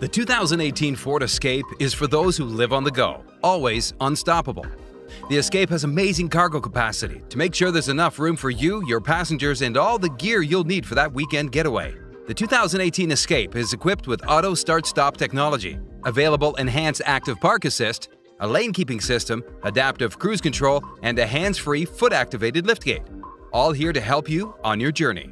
The 2018 Ford Escape is for those who live on the go, always unstoppable. The Escape has amazing cargo capacity to make sure there's enough room for you, your passengers, and all the gear you'll need for that weekend getaway. The 2018 Escape is equipped with auto start-stop technology, available enhanced active park assist, a lane keeping system, adaptive cruise control, and a hands-free foot-activated liftgate. All here to help you on your journey.